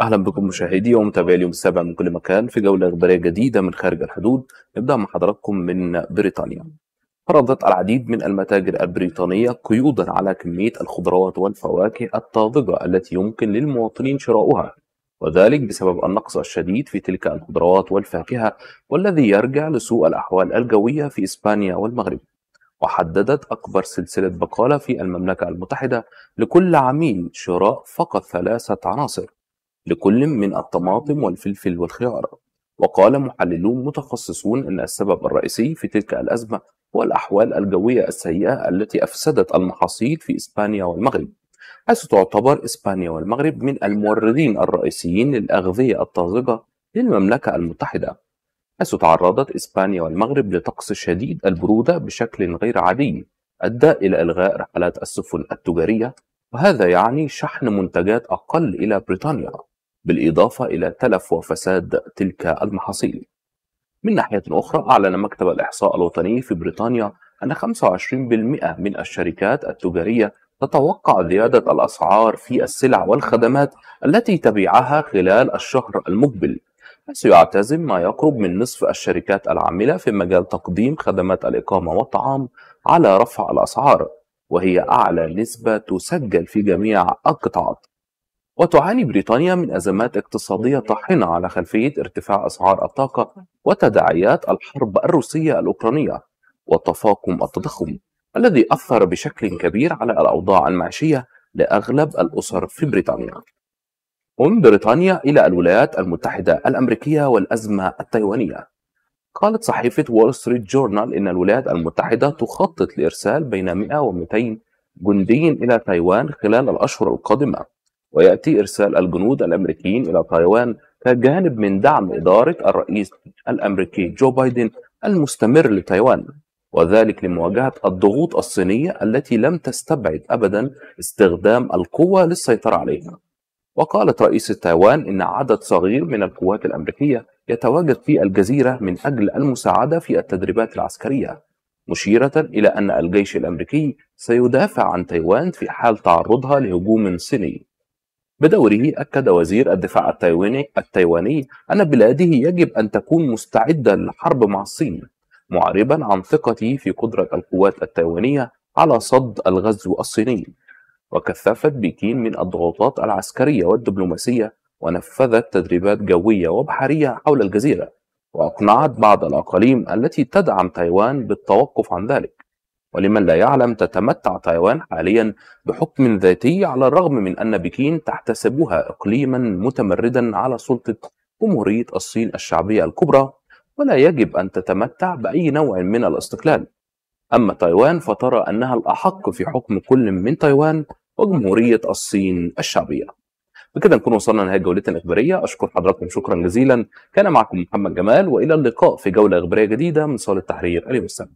أهلا بكم مشاهدي ومتابعي اليوم السابع من كل مكان في جولة إخبارية جديدة من خارج الحدود. نبدأ مع حضراتكم من بريطانيا. فرضت العديد من المتاجر البريطانية قيودا على كمية الخضروات والفواكه الطازجة التي يمكن للمواطنين شراؤها وذلك بسبب النقص الشديد في تلك الخضروات والفاكهة والذي يرجع لسوء الأحوال الجوية في إسبانيا والمغرب. وحددت أكبر سلسلة بقالة في المملكة المتحدة لكل عميل شراء فقط ثلاثة عناصر. لكل من الطماطم والفلفل والخيار. وقال محللون متخصصون أن السبب الرئيسي في تلك الأزمة هو الأحوال الجوية السيئة التي أفسدت المحاصيل في إسبانيا والمغرب حيث تعتبر إسبانيا والمغرب من الموردين الرئيسيين للأغذية الطازجة للمملكة المتحدة حيث تعرضت إسبانيا والمغرب لطقس شديد البرودة بشكل غير عادي أدى إلى إلغاء رحلات السفن التجارية وهذا يعني شحن منتجات أقل إلى بريطانيا. بالإضافة إلى تلف وفساد تلك المحاصيل. من ناحية أخرى أعلن مكتب الإحصاء الوطني في بريطانيا أن 25% من الشركات التجارية تتوقع زيادة الأسعار في السلع والخدمات التي تبيعها خلال الشهر المقبل حيث يعتزم ما يقرب من نصف الشركات العاملة في مجال تقديم خدمات الإقامة والطعام على رفع الأسعار وهي أعلى نسبة تسجل في جميع القطاعات وتعاني بريطانيا من أزمات اقتصادية طاحنة على خلفية ارتفاع أسعار الطاقة وتداعيات الحرب الروسية الأوكرانية وتفاقم التضخم الذي أثر بشكل كبير على الأوضاع المعيشية لأغلب الأسر في بريطانيا. ومن بريطانيا إلى الولايات المتحدة الأمريكية والأزمة التايوانية. قالت صحيفة وول ستريت جورنال إن الولايات المتحدة تخطط لإرسال بين 100 و 200 جندي إلى تايوان خلال الأشهر القادمة. ويأتي إرسال الجنود الأمريكيين إلى تايوان كجانب من دعم إدارة الرئيس الأمريكي جو بايدن المستمر لتايوان وذلك لمواجهة الضغوط الصينية التي لم تستبعد أبدا استخدام القوة للسيطرة عليها. وقالت رئيسة تايوان إن عدد صغير من القوات الأمريكية يتواجد في الجزيرة من أجل المساعدة في التدريبات العسكرية مشيرة إلى أن الجيش الأمريكي سيدافع عن تايوان في حال تعرضها لهجوم صيني. بدوره أكد وزير الدفاع التايواني, التايواني أن بلاده يجب أن تكون مستعدة للحرب مع الصين معربا عن ثقته في قدرة القوات التايوانية على صد الغزو الصيني. وكثفت بكين من الضغوطات العسكرية والدبلوماسية ونفذت تدريبات جوية وبحرية حول الجزيرة وأقنعت بعض الأقاليم التي تدعم تايوان بالتوقف عن ذلك. ولمن لا يعلم تتمتع تايوان حاليا بحكم ذاتي على الرغم من أن بكين تحتسبها إقليما متمردا على سلطة جمهورية الصين الشعبية الكبرى ولا يجب أن تتمتع بأي نوع من الاستقلال. أما تايوان فترى أنها الأحق في حكم كل من تايوان وجمهورية الصين الشعبية. بكده نكون وصلنا لنهاية جولتنا الإخبارية. أشكر حضراتكم شكرا جزيلا. كان معكم محمد جمال وإلى اللقاء في جولة إخبارية جديدة من صالة التحرير أليوم السبت